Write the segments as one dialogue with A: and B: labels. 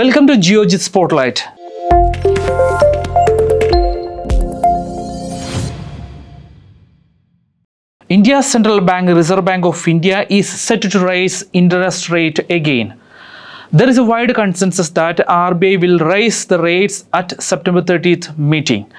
A: Welcome to Geojit Spotlight. India's central bank, Reserve Bank of India, is set to raise interest rate again. There is a wide consensus that RBI will raise the rates at September 30th meeting.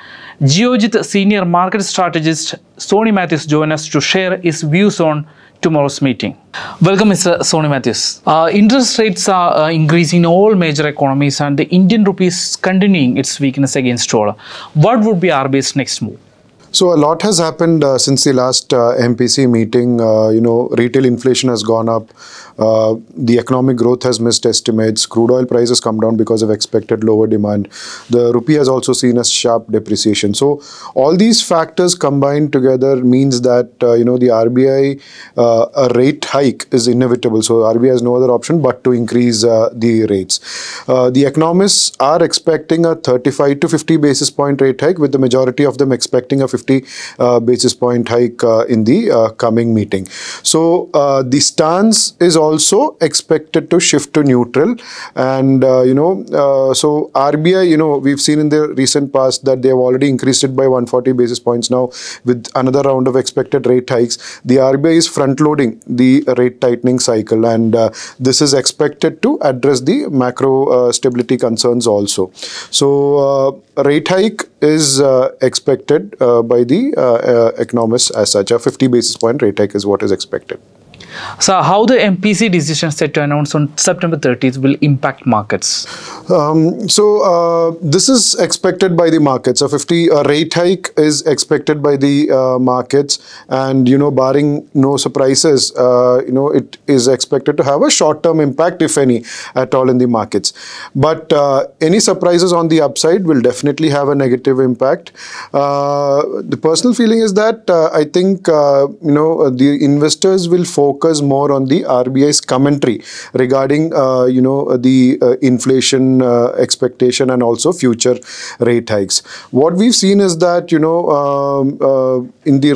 A: Geojit senior market strategist Sony Matthews joins us to share his views on tomorrow's meeting. Welcome, Mr. Sony Matthews. Uh, interest rates are uh, increasing in all major economies, and the Indian rupee is continuing its weakness against dollar. What would be RBI's next move?
B: So a lot has happened uh, since the last uh, MPC meeting. Uh, you know, retail inflation has gone up. Uh, the economic growth has missed estimates. Crude oil prices come down because of expected lower demand. The rupee has also seen a sharp depreciation. So all these factors combined together means that uh, you know the RBI uh, a rate hike is inevitable. So RBI has no other option but to increase the rates. the economists are expecting a 35 to 50 basis point rate hike, with the majority of them expecting a 50 uh, basis point hike uh, in the uh, coming meeting. So the stance is also expected to shift to neutral, and you know, so RBI, you know, we've seen in the recent past that they have already increased it by 140 basis points now with another round of expected rate hikes. The RBI is front loading the rate tightening cycle, and this is expected to address the macro stability concerns also. So rate hike is uh, expected uh, by the uh, economists as such. A 50 basis point rate hike is what is expected.
A: So, how the MPC decision set to announce on September 30th will impact markets?
B: Um, so, uh, this is expected by the markets. A 50 uh, rate hike is expected by the uh, markets, and you know, barring no surprises, you know, it is expected to have a short-term impact, if any, at all in the markets. But any surprises on the upside will definitely have a negative impact. the personal feeling is that I think you know the investors will focus focus more on the RBI's commentary regarding, uh, you know, the uh, inflation uh, expectation and also future rate hikes. What we've seen is that, you know, um, uh, in the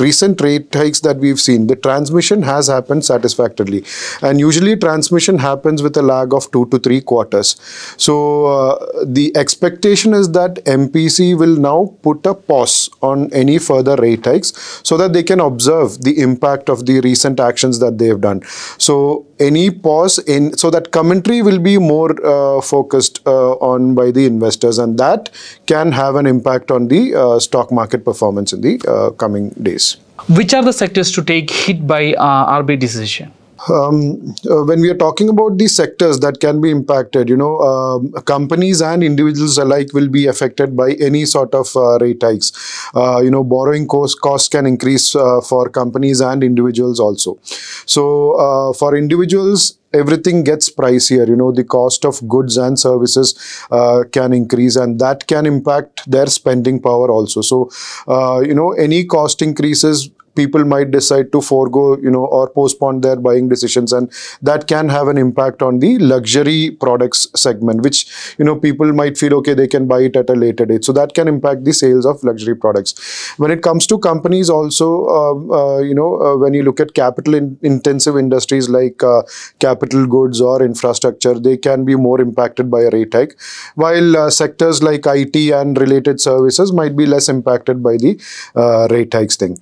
B: recent rate hikes that we've seen, the transmission has happened satisfactorily. And usually transmission happens with a lag of two to three quarters. So uh, the expectation is that MPC will now put a pause on any further rate hikes so that they can observe the impact of the recent actions that they have done. So any pause in so that commentary will be more uh, focused uh, on by the investors, and that can have an impact on the uh, stock market performance in the uh, coming days.
A: Which are the sectors to take hit by uh, RBI decision?
B: Um, uh, when we are talking about the sectors that can be impacted, you know, uh, companies and individuals alike will be affected by any sort of uh, rate hikes. Uh, you know, borrowing cost costs can increase uh, for companies and individuals also. So, uh, for individuals, everything gets pricier you know the cost of goods and services uh, can increase and that can impact their spending power also so uh, you know any cost increases people might decide to forego, you know, or postpone their buying decisions, and that can have an impact on the luxury products segment, which you know people might feel okay they can buy it at a later date. So that can impact the sales of luxury products. When it comes to companies, also, uh, uh, you know, uh, when you look at capital in intensive industries like uh, capital goods or infrastructure, they can be more impacted by a rate hike, while uh, sectors like IT and related services might be less impacted by the uh, rate hikes thing.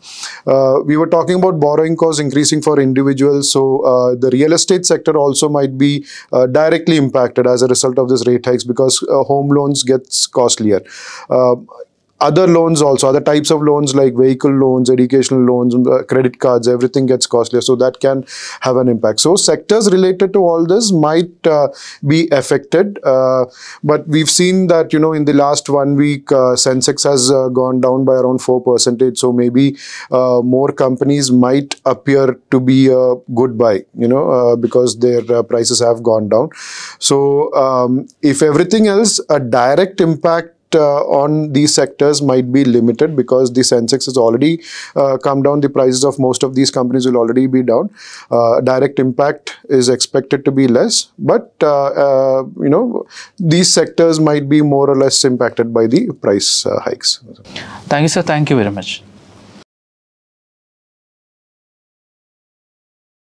B: Uh, we were talking about borrowing costs increasing for individuals. So uh, the real estate sector also might be uh, directly impacted as a result of this rate hikes because home loans gets costlier other loans also, other types of loans like vehicle loans, educational loans, uh, credit cards, everything gets costlier. So that can have an impact. So sectors related to all this might uh, be affected. Uh, but we've seen that, you know, in the last one week, uh, Sensex has uh, gone down by around 4%. So maybe uh, more companies might appear to be a good buy, you know, because their prices have gone down. So um, if everything else, a direct impact on these sectors might be limited because the Sensex has already uh, come down. The prices of most of these companies will already be down. Uh, direct impact is expected to be less, but uh, uh, you know these sectors might be more or less impacted by the price uh, hikes.
A: Thank you, sir. Thank you very much.